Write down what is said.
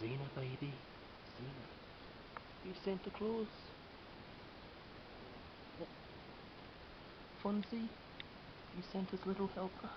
Xena, baby. Xena. You Santa Claus. Fonzie. You Santa's little helper.